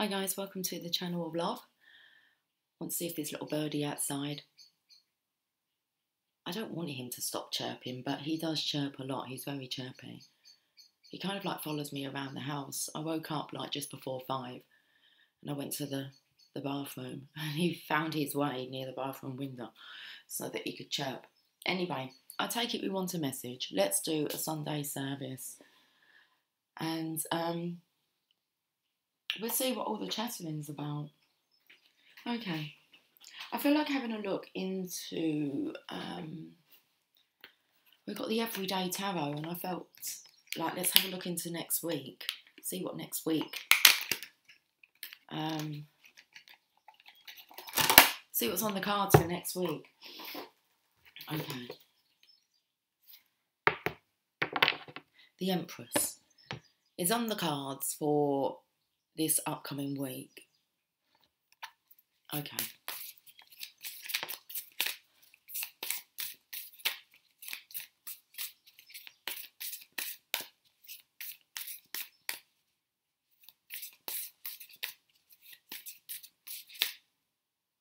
Hi guys, welcome to the channel of love. I Want to see if this little birdie outside. I don't want him to stop chirping, but he does chirp a lot. He's very chirpy. He kind of like follows me around the house. I woke up like just before five and I went to the, the bathroom and he found his way near the bathroom window so that he could chirp. Anyway, I take it we want a message. Let's do a Sunday service. And um, we'll see what all the chattering's about. Okay. I feel like having a look into. Um, we've got the Everyday Tarot, and I felt like let's have a look into next week. See what next week. Um, see what's on the cards for next week. Okay. The Empress is on the cards for this upcoming week. Okay.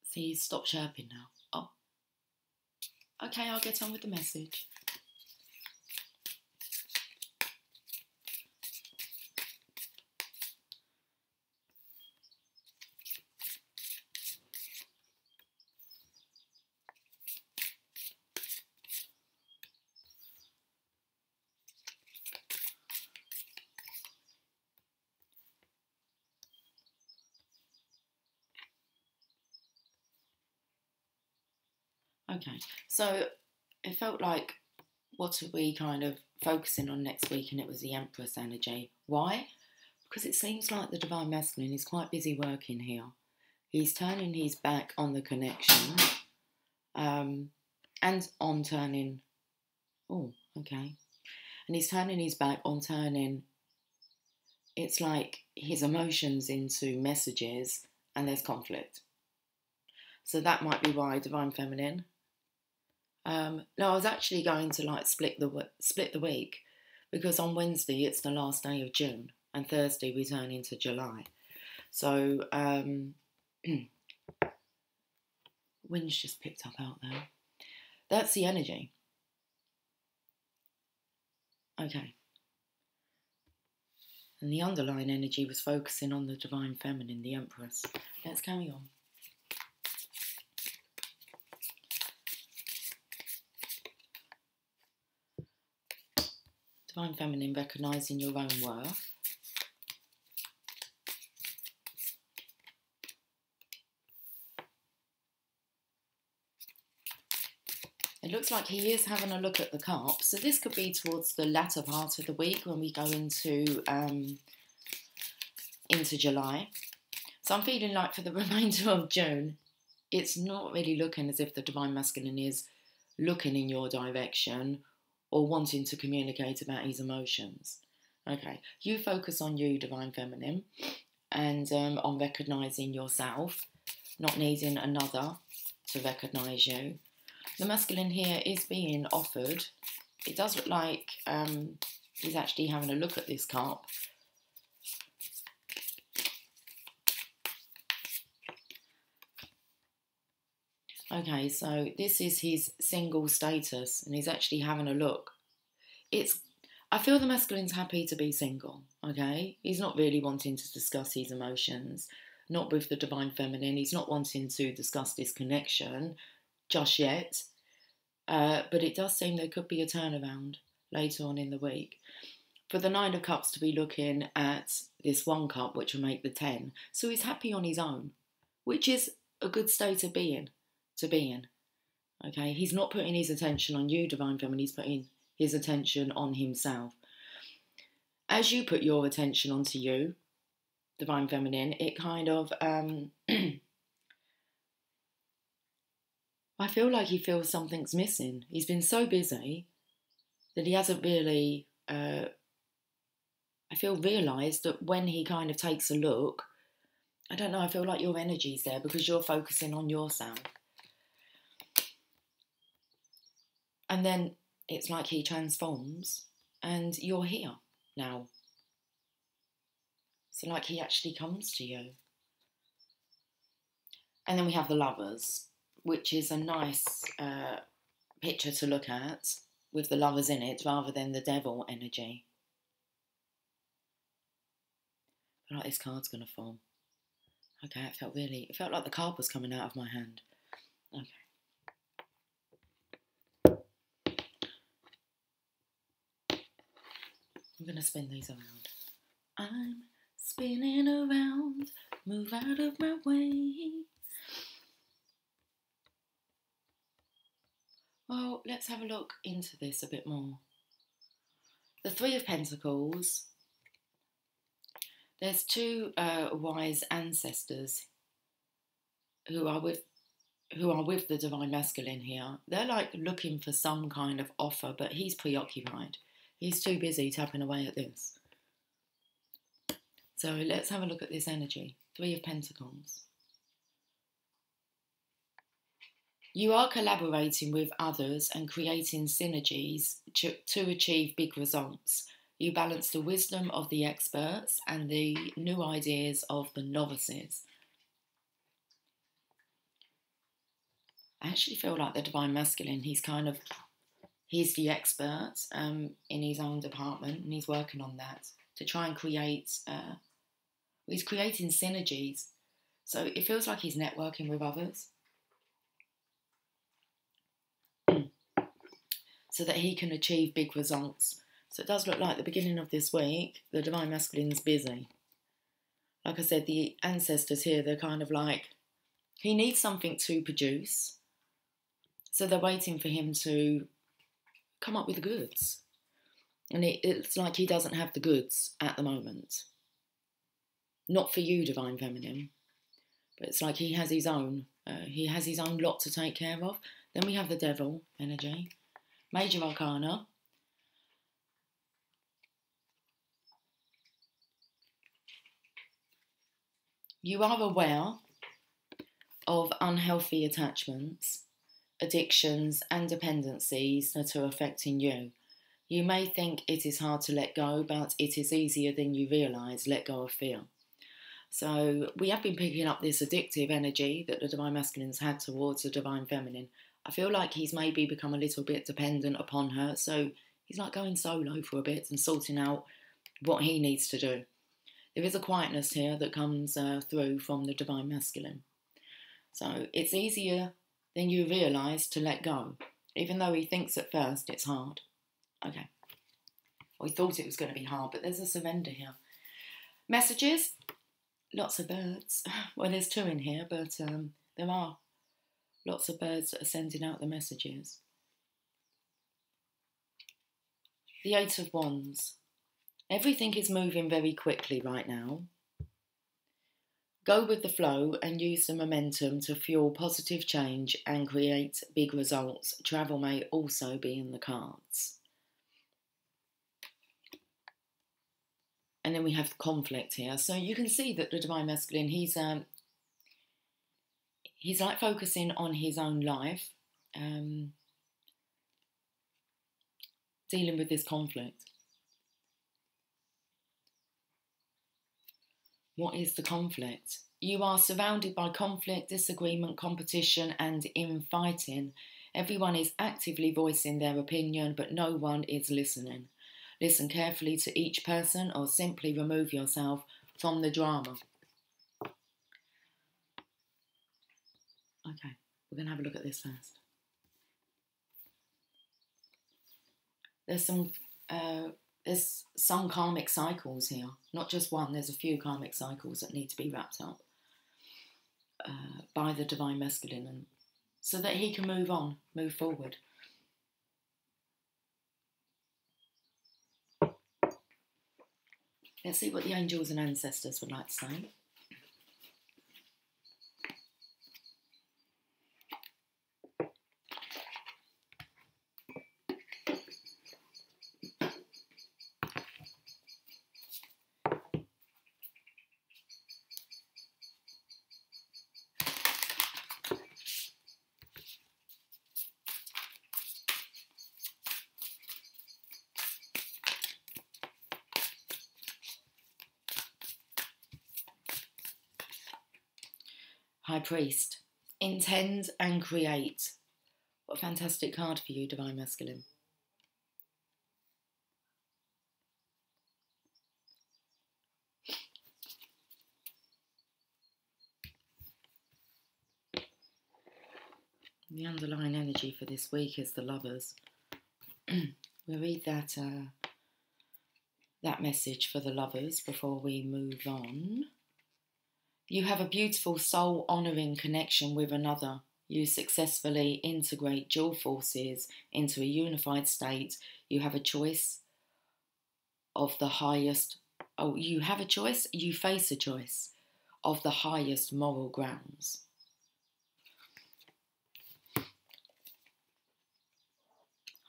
See, stop chirping now. Oh. Okay, I'll get on with the message. Okay, so it felt like what are we kind of focusing on next week, and it was the Empress energy. Why? Because it seems like the Divine Masculine is quite busy working here. He's turning his back on the connection um, and on turning. Oh, okay. And he's turning his back on turning. It's like his emotions into messages, and there's conflict. So that might be why Divine Feminine um, no, I was actually going to like split the split the week because on Wednesday it's the last day of June and Thursday we turn into July. So um, wind's just picked up out there. That's the energy. Okay. And the underlying energy was focusing on the divine feminine, the empress. Let's carry on. Divine Feminine, recognizing your own worth. It looks like he is having a look at the cup. So this could be towards the latter part of the week when we go into um, into July. So I'm feeling like for the remainder of June, it's not really looking as if the Divine Masculine is looking in your direction or wanting to communicate about his emotions. Okay, you focus on you, Divine Feminine, and um, on recognizing yourself, not needing another to recognize you. The masculine here is being offered. It does look like um, he's actually having a look at this cup. Okay, so this is his single status, and he's actually having a look. It's, I feel the masculine's happy to be single. Okay, he's not really wanting to discuss his emotions, not with the divine feminine. He's not wanting to discuss this connection just yet. Uh, but it does seem there could be a turnaround later on in the week. For the Nine of Cups to be looking at this one cup, which will make the ten, so he's happy on his own, which is a good state of being to be in. Okay, he's not putting his attention on you, Divine Feminine, he's putting his attention on himself. As you put your attention onto you, Divine Feminine, it kind of, um, I feel like he feels something's missing. He's been so busy that he hasn't really, uh, I feel, realised that when he kind of takes a look, I don't know, I feel like your energy's there because you're focusing on yourself. And then it's like he transforms and you're here now. So, like he actually comes to you And then we have the lovers, which is a nice uh, picture to look at with the lovers in it rather than the devil energy. I like this card's going to fall. Okay, it felt really, it felt like the card was coming out of my hand. Okay. To spin these around. I'm spinning around, move out of my way. Well, let's have a look into this a bit more. The Three of Pentacles. There's two uh, wise ancestors who are with who are with the divine masculine here. They're like looking for some kind of offer, but he's preoccupied. He's too busy tapping away at this. So let's have a look at this energy. Three of Pentacles. You are collaborating with others and creating synergies to, to achieve big results. You balance the wisdom of the experts and the new ideas of the novices. I actually feel like the divine masculine, he's kind of he's the expert um, in his own department and he's working on that to try and create uh, he's creating synergies. So it feels like he's networking with others. So that he can achieve big results. So it does look like the beginning of this week the divine masculine's busy. Like i said the ancestors here they're kind of like he needs something to produce. So they're waiting for him to come up with the goods. And it, it's like he doesn't have the goods at the moment. Not for you, Divine Feminine, but it's like he has his own. Uh, he has his own lot to take care of. Then we have the Devil energy, Major Arcana. You are aware of unhealthy attachments addictions, and dependencies that are affecting you. You may think it is hard to let go, but it is easier than you realise. Let go of fear. So, we have been picking up this addictive energy that the Divine Masculine's had towards the Divine Feminine. I feel like he's maybe become a little bit dependent upon her, so he's like going solo for a bit and sorting out what he needs to do. There is a quietness here that comes uh, through from the Divine Masculine. So, it's easier then you realise to let go, even though he thinks at first it's hard. Okay. Well, he thought it was going to be hard, but there's a surrender here. Messages, lots of birds. Well, there's two in here, but um, there are lots of birds that are sending out the messages. The Eight of Wands. Everything is moving very quickly right now. Go with the flow and use the momentum to fuel positive change and create big results. Travel may also be in the cards. And then we have conflict here. So you can see that the divine masculine, he's um, he's like focusing on his own life, um, dealing with this conflict. What is the conflict? You are surrounded by conflict, disagreement, competition, and infighting. Everyone is actively voicing their opinion, but no one is listening. Listen carefully to each person or simply remove yourself from the drama. Okay, we're going to have a look at this first. There's some uh, there's some karmic cycles here, not just one, there's a few karmic cycles that need to be wrapped up uh, by the divine masculine and so that he can move on, move forward. Let's see what the angels and ancestors would like to say. High Priest. Intend and create. What a fantastic card for you, Divine Masculine. The underlying energy for this week is the lovers. we'll read that uh, that message for the lovers before we move on. You have a beautiful soul honouring connection with another. You successfully integrate dual forces into a unified state. You have a choice of the highest. Oh, you have a choice. You face a choice of the highest moral grounds.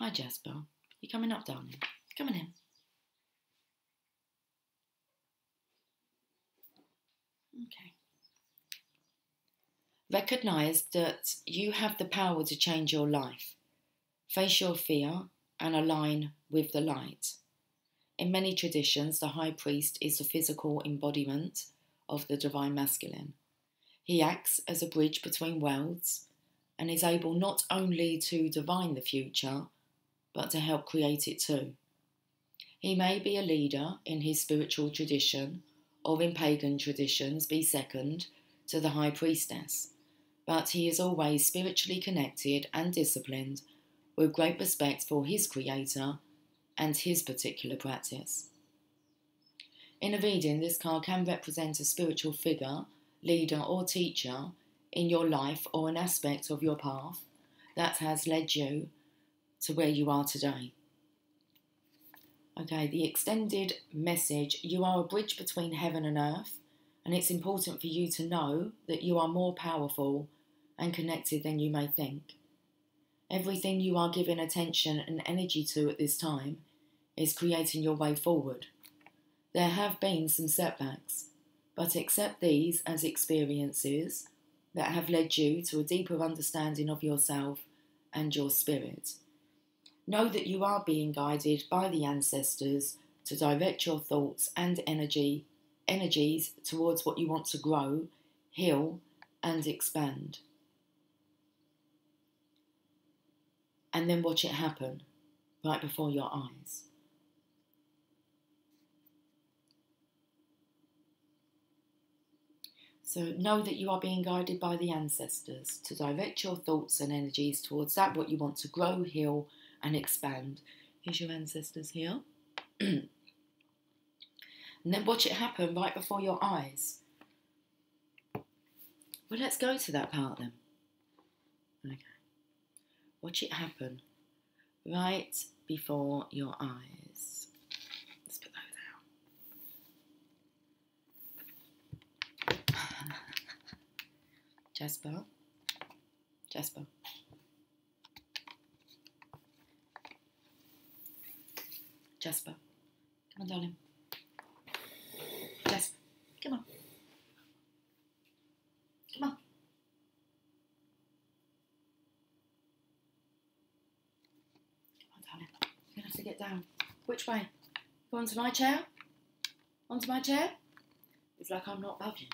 Hi, Jasper. You coming up, darling? Coming in. Okay. Recognize that you have the power to change your life. Face your fear and align with the light. In many traditions, the high priest is the physical embodiment of the divine masculine. He acts as a bridge between worlds and is able not only to divine the future, but to help create it too. He may be a leader in his spiritual tradition or in pagan traditions be second to the high priestess, but he is always spiritually connected and disciplined with great respect for his creator and his particular practice. In a reading, this card can represent a spiritual figure, leader, or teacher in your life or an aspect of your path that has led you to where you are today. Okay, the extended message you are a bridge between heaven and earth, and it's important for you to know that you are more powerful and connected than you may think. Everything you are giving attention and energy to at this time is creating your way forward. There have been some setbacks, but accept these as experiences that have led you to a deeper understanding of yourself and your spirit. Know that you are being guided by the ancestors to direct your thoughts and energy energies towards what you want to grow, heal, and expand. And then watch it happen right before your eyes. So know that you are being guided by the ancestors to direct your thoughts and energies towards that what you want to grow, heal, and expand. Here's your ancestors here. and then watch it happen right before your eyes. Well, let's go to that part then. Okay. Watch it happen right before your eyes. Let's put those out. Jasper. Jasper. Jasper. Come on, darling. Jasper. Come on. Come on. Come on, darling. You're going to have to get down. Which way? Go onto my chair? Onto my chair? It's like I'm not above you.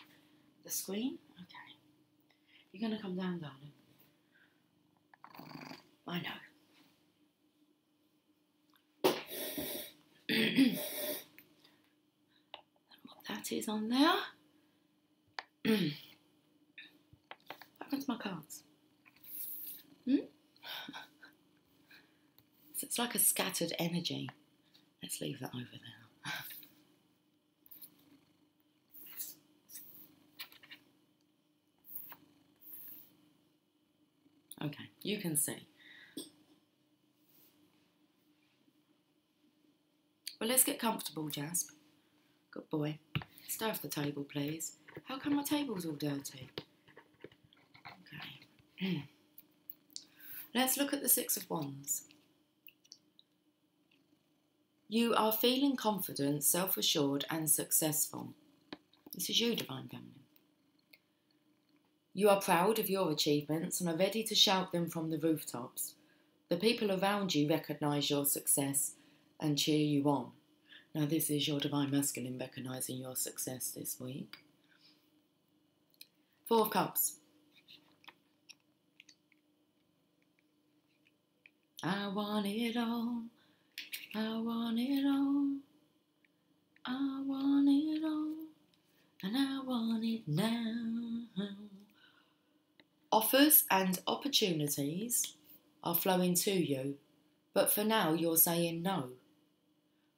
The screen? Okay. You're going to come down, darling. I know. what that is on there. Back onto my cards. Hmm? so it's like a scattered energy. Let's leave that over there. Okay, you can see. Well, let's get comfortable, Jasp. Good boy. Stay off the table, please. How come my table's all dirty? Okay. Hmm. let's look at the Six of Wands. You are feeling confident, self assured, and successful. This is you, Divine Feminine. You are proud of your achievements and are ready to shout them from the rooftops. The people around you recognise your success and cheer you on. Now, this is your divine masculine recognizing your success this week. Four of Cups. I want it all. I want it all. I want it all. And I want it now. Offers and opportunities are flowing to you, but for now you're saying no.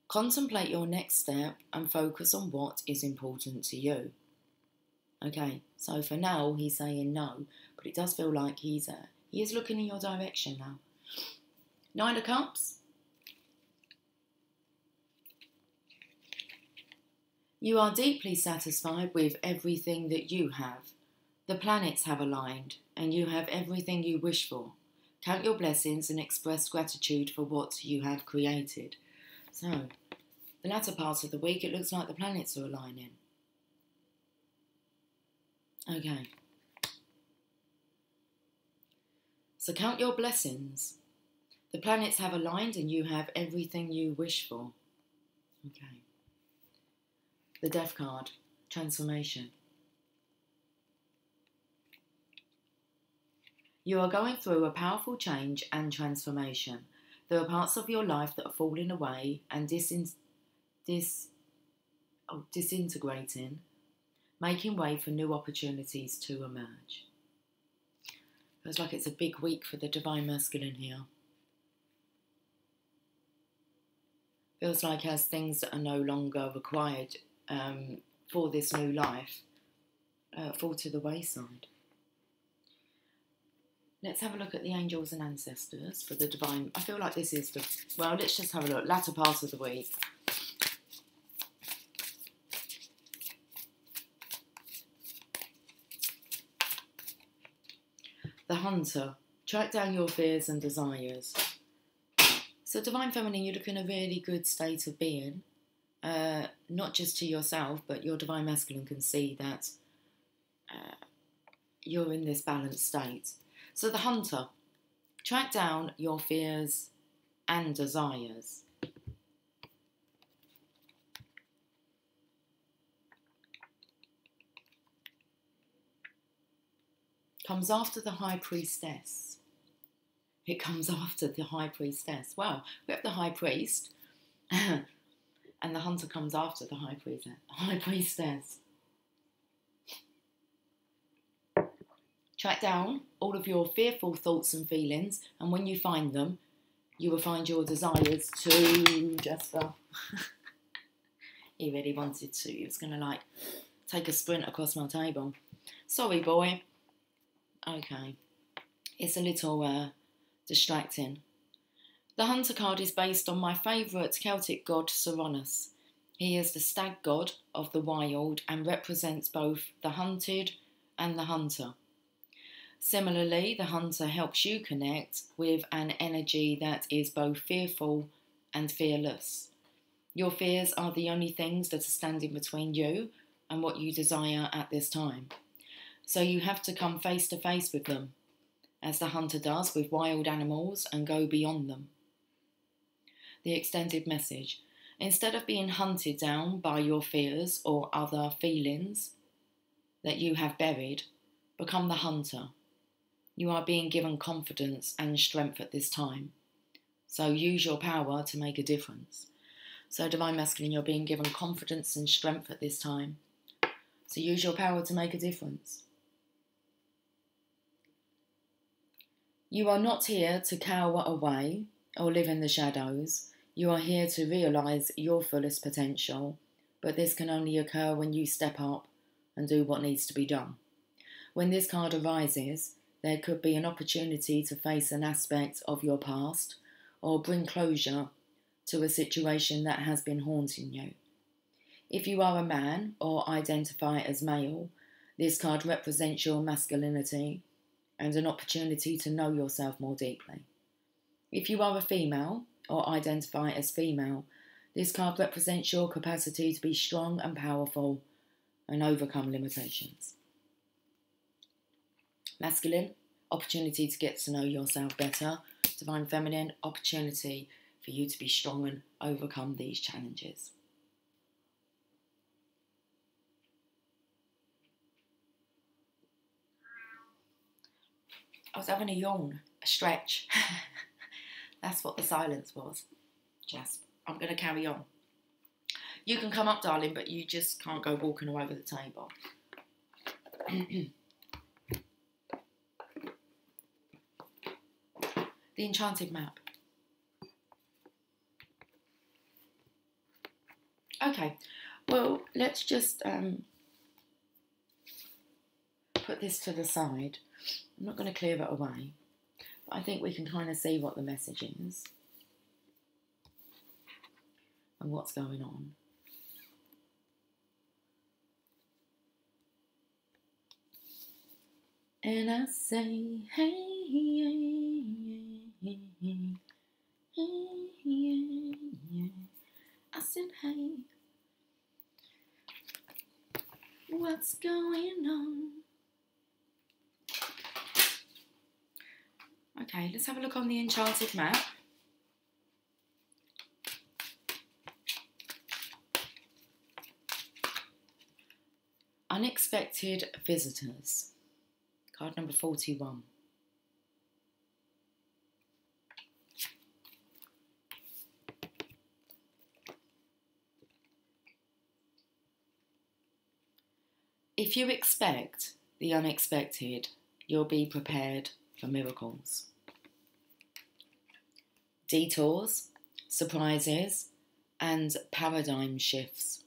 Contemplate your next step and focus on what is important to you. Okay, so for now he's saying no, but it does feel like he's uh, he is looking in your direction now. Nine of Cups. You are deeply satisfied with everything that you have. The planets have aligned, and you have everything you wish for. Count your blessings and express gratitude for what you have created. So, the latter part of the week, it looks like the planets are aligning. Okay. So, count your blessings. The planets have aligned, and you have everything you wish for. Okay. The Death card, transformation. You are going through a powerful change and transformation. There are parts of your life that are falling away and disin- dis- oh, disintegrating, making way for new opportunities to emerge. Feels like it's a big week for the Divine Masculine here. Feels like as things that are no longer required um, for this new life uh, fall to the wayside. Let's have a look at the angels and ancestors for the divine. I feel like this is the well. Let's just have a look. Latter part of the week. The hunter. Track down your fears and desires. So, divine feminine, you look in a really good state of being uh, not just to yourself, but your divine masculine can see that uh, you're in this balanced state. So, the hunter, track down your fears and desires. Comes after the high priestess. It comes after the high priestess. Well, we have the high priest. and the hunter comes after the high priestess. High priestess. Track down all of your fearful thoughts and feelings, and when you find them, you will find your desires to Jasper. he really wanted to. He was going to like take a sprint across my table. Sorry, boy. Okay. It's a little uh, distracting. The Hunter card is based on my favourite Celtic god Cernunnos. He is the stag god of the wild and represents both the hunted and the hunter. Similarly, the hunter helps you connect with an energy that is both fearful and fearless. Your fears are the only things that are standing between you and what you desire at this time. So you have to come face to face with them, as the hunter does with wild animals, and go beyond them the extended message. Instead of being hunted down by your fears or other feelings that you have buried, become the hunter. You are being given confidence and strength at this time. So use your power to make a difference. So, Divine Masculine, you're being given confidence and strength at this time. So use your power to make a difference. You are not here to cower away or live in the shadows. You are here to realize your fullest potential, but this can only occur when you step up and do what needs to be done. When this card arises, there could be an opportunity to face an aspect of your past or bring closure to a situation that has been haunting you. If you are a man or identify as male, this card represents your masculinity and an opportunity to know yourself more deeply. If you are a female, or identify as female. This card represents your capacity to be strong and powerful and overcome limitations. Masculine, opportunity to get to know yourself better. Divine Feminine, opportunity for you to be strong and overcome these challenges. I was having a yawn, a stretch. That's what the silence was. Just, I'm going to carry on. You can come up, darling, but you just can't go walking all over the table. the enchanted map. Okay, well, let's just um, put this to the side. I'm not going to clear it away, I think we can kind of see what the message is and what's going on. And I say, hey, yeah, yeah, yeah, yeah. I said, hey, what's going on? Okay, let's have a look on the enchanted map. Unexpected visitors. Card number 41. If you expect the unexpected, you'll be prepared for miracles. Detours, surprises, and paradigm shifts.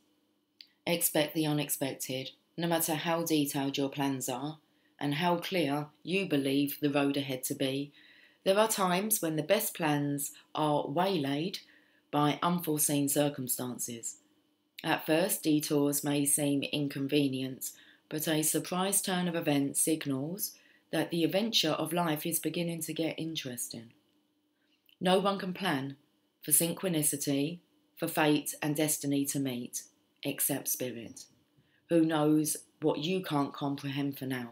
Expect the unexpected, no matter how detailed your plans are and how clear you believe the road ahead to be. There are times when the best plans are waylaid by unforeseen circumstances. At first, detours may seem inconvenient, but a surprise turn of events signals that the adventure of life is beginning to get interesting. No one can plan for synchronicity, for fate and destiny to meet, except Spirit, who knows what you can't comprehend for now.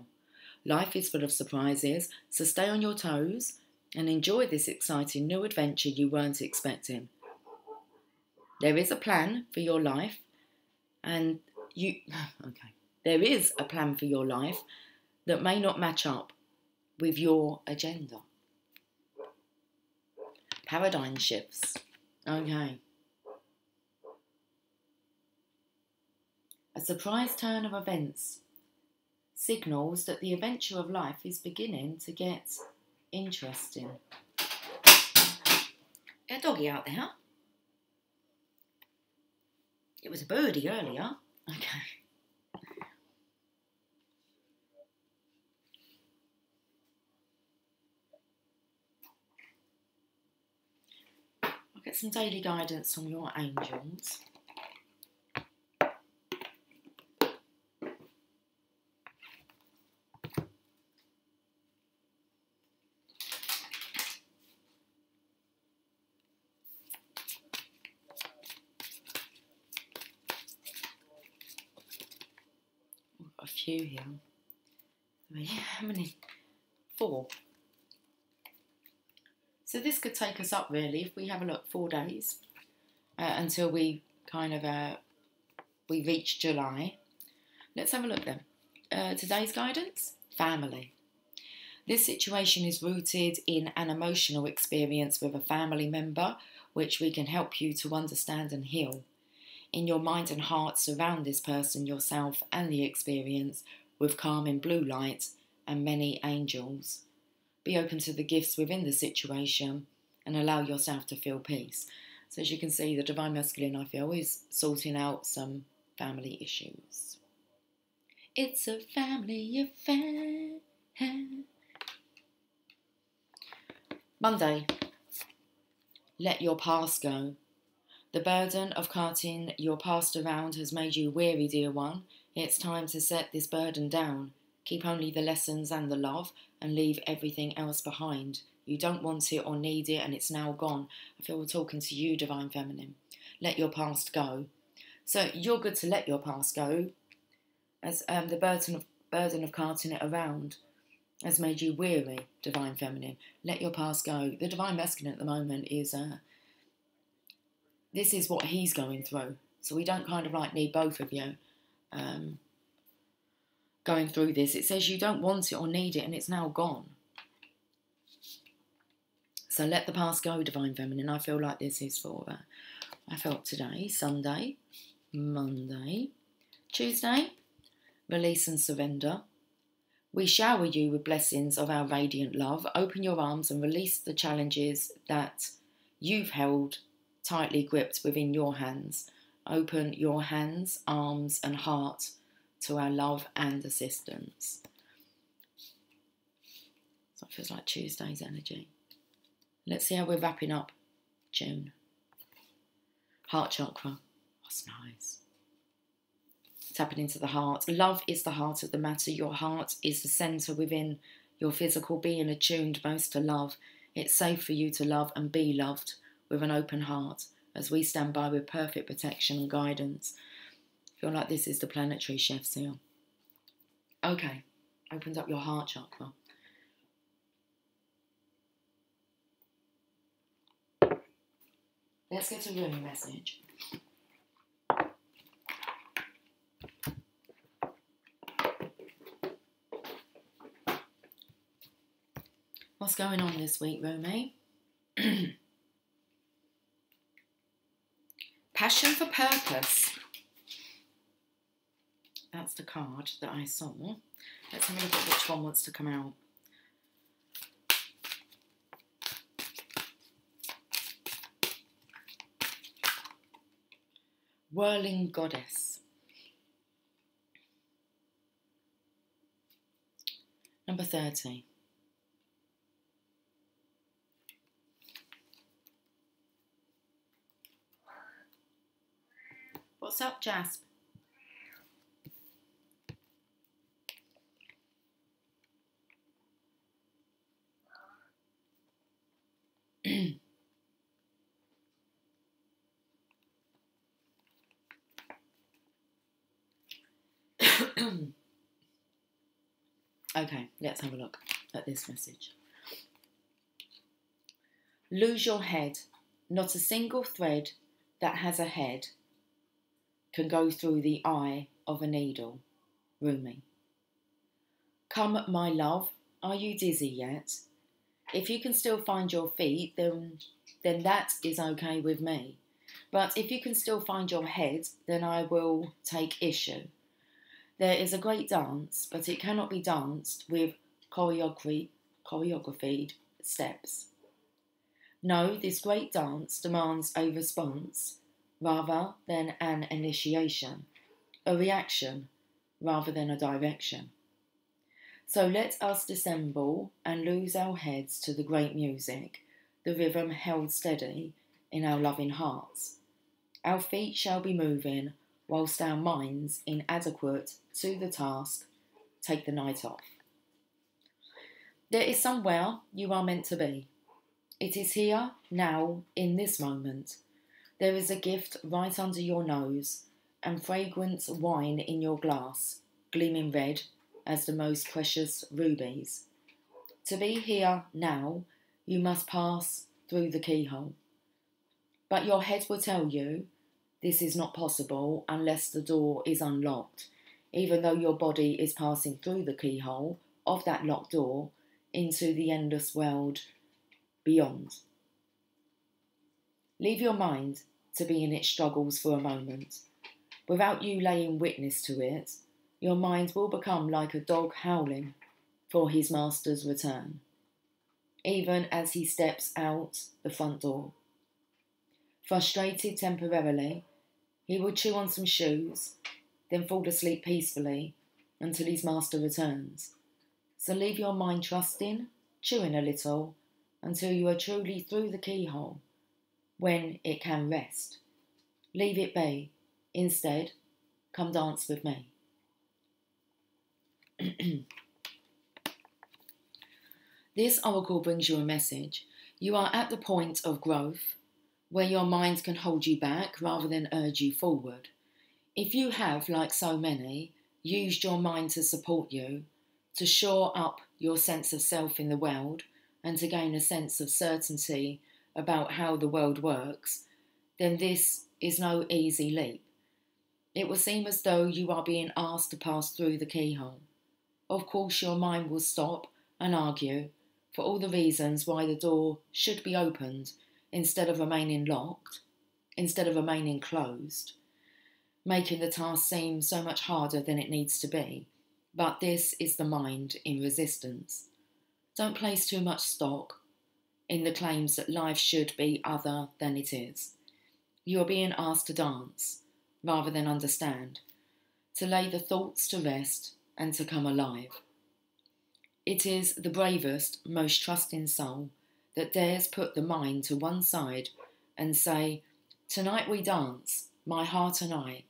Life is full of surprises, so stay on your toes and enjoy this exciting new adventure you weren't expecting. There is a plan for your life, and you. Okay. There is a plan for your life, that may not match up with your agenda. Paradigm shifts. Okay. A surprise turn of events signals that the adventure of life is beginning to get interesting. A doggy out there. It was a birdie earlier. Okay. Some daily guidance from your angels. a few here. How many? Four. So this could take us up really if we have a look four days uh, until we kind of uh, we reach July. Let's have a look then. Uh, today's guidance: family. This situation is rooted in an emotional experience with a family member, which we can help you to understand and heal. In your mind and heart, surround this person, yourself, and the experience with calming blue light and many angels. Be open to the gifts within the situation and allow yourself to feel peace. So, as you can see, the Divine Masculine, I feel, is sorting out some family issues. It's a family affair. Monday. Let your past go. The burden of carting your past around has made you weary, dear one. It's time to set this burden down. Keep only the lessons and the love and leave everything else behind. You don't want it or need it and it's now gone. I feel we're talking to you, Divine Feminine. Let your past go. So you're good to let your past go, as um, the burden of burden of carting it around has made you weary, Divine Feminine. Let your past go. The Divine Masculine at the moment is uh, this is what he's going through. So we don't kind of like need both of you. Um, going through this. It says you don't want it or need it and it's now gone. So let the past go, Divine Feminine. I feel like this is for that. I felt today, Sunday, Monday, Tuesday, release and surrender. We shower you with blessings of our radiant love. Open your arms and release the challenges that you've held tightly gripped within your hands. Open your hands, arms, and heart to our love and assistance. So it feels like Tuesday's energy. Let's see how we're wrapping up June. Heart chakra. That's nice. Tapping into the heart. Love is the heart of the matter. Your heart is the centre within your physical being, attuned most to love. It's safe for you to love and be loved with an open heart as we stand by with perfect protection and guidance. Feel like this is the planetary chef seal. Okay, opens up your heart chakra. Let's get a Rumi message. What's going on this week, Rumi? Passion for purpose. That's the card that I saw. Let's have a look at which one wants to come out. Whirling Goddess. Number 30. What's up, Jasp? Okay, let's have a look at this message. Lose your head. Not a single thread that has a head can go through the eye of a needle. Rumi. Come, my love, are you dizzy yet? If you can still find your feet, then, then that is okay with me. But if you can still find your head, then I will take issue. There is a great dance, but it cannot be danced with choreography, choreographed steps. No, this great dance demands a response rather than an initiation, a reaction rather than a direction. So let us dissemble and lose our heads to the great music, the rhythm held steady in our loving hearts. Our feet shall be moving, whilst our minds, inadequate to the task, take the night off. There is somewhere you are meant to be. It is here, now, in this moment. There is a gift right under your nose, and fragrant wine in your glass, gleaming red as the most precious rubies. To be here now, you must pass through the keyhole. But your head will tell you this is not possible unless the door is unlocked, even though your body is passing through the keyhole of that locked door into the endless world beyond. Leave your mind to be in its struggles for a moment. Without you laying witness to it, your mind will become like a dog howling for his master's return, even as he steps out the front door. Frustrated temporarily, he will chew on some shoes, then fall asleep peacefully until his master returns. So leave your mind trusting, chewing a little, until you are truly through the keyhole when it can rest. Leave it be. Instead, come dance with me. this oracle brings you a message. You are at the point of growth where your mind can hold you back rather than urge you forward. If you have, like so many, used your mind to support you, to shore up your sense of self in the world, and to gain a sense of certainty about how the world works, then this is no easy leap. It will seem as though you are being asked to pass through the keyhole. Of course, your mind will stop and argue for all the reasons why the door should be opened instead of remaining locked, instead of remaining closed, making the task seem so much harder than it needs to be. But this is the mind in resistance. Don't place too much stock in the claims that life should be other than it is. You are being asked to dance rather than understand, to lay the thoughts to rest and to come alive. It is the bravest, most trusting soul that dares put the mind to one side and say, Tonight we dance, my heart and I,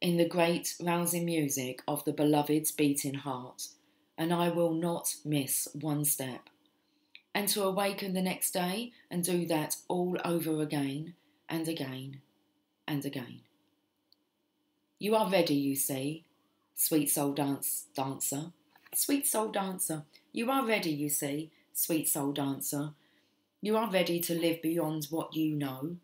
in the great rousing music of the beloved's beating heart and I will not miss one step. And to awaken the next day and do that all over again and again and again. You are ready, you see, sweet soul dance dancer. Sweet soul dancer, you are ready, you see, sweet soul dancer. You are ready to live beyond what you know,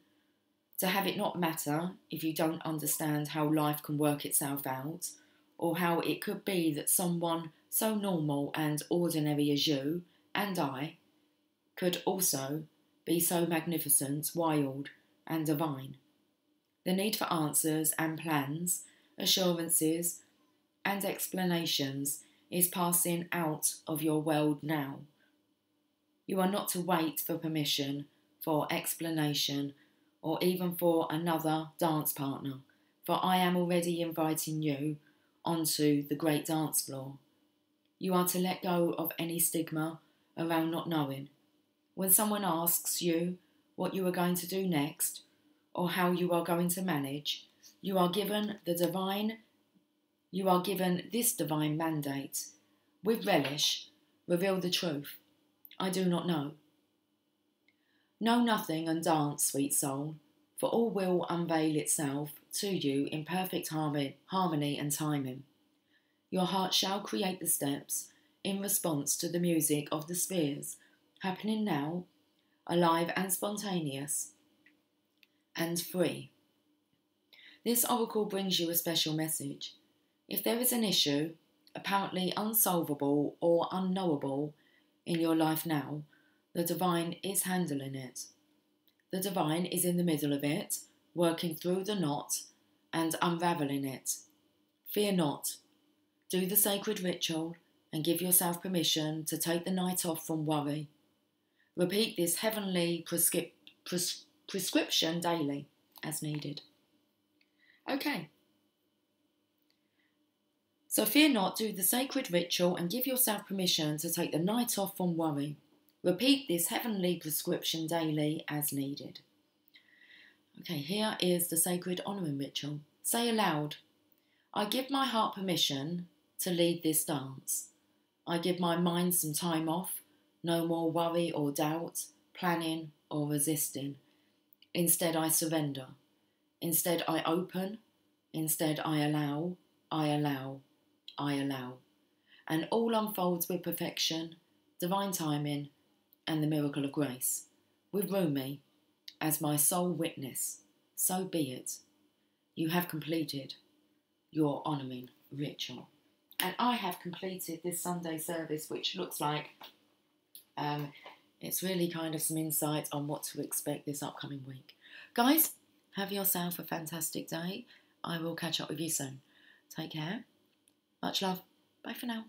to have it not matter if you don't understand how life can work itself out, or how it could be that someone so normal and ordinary as you and I could also be so magnificent, wild, and divine. The need for answers and plans, assurances, and explanations is passing out of your world now. You are not to wait for permission, for explanation, or even for another dance partner, for I am already inviting you onto the great dance floor. You are to let go of any stigma around not knowing. When someone asks you what you are going to do next or how you are going to manage, you are given the divine you are given this divine mandate. With relish, reveal the truth. I do not know. Know nothing and dance, sweet soul, for all will unveil itself to you in perfect harmony and timing. Your heart shall create the steps in response to the music of the spheres, happening now, alive and spontaneous, and free. This oracle brings you a special message. If there is an issue, apparently unsolvable or unknowable, in your life now, the divine is handling it. The divine is in the middle of it, working through the knot and unravelling it. Fear not, do the sacred ritual and give yourself permission to take the night off from worry. Repeat this heavenly pres- prescription daily as needed. Okay. So fear not, do the sacred ritual and give yourself permission to take the night off from worry. Repeat this heavenly prescription daily as needed. Okay, here is the sacred honouring ritual. Say aloud, I give my heart permission to lead this dance. I give my mind some time off, no more worry or doubt, planning or resisting. Instead, I surrender. Instead, I open. Instead, I allow, I allow, I allow. And all unfolds with perfection, divine timing, and the miracle of grace. With Rumi as my sole witness, so be it. You have completed your honouring ritual and I have completed this Sunday service, which looks like um, it's really kind of some insight on what to expect this upcoming week. Guys, have yourself a fantastic day. I will catch up with you soon. Take care. Much love. Bye for now.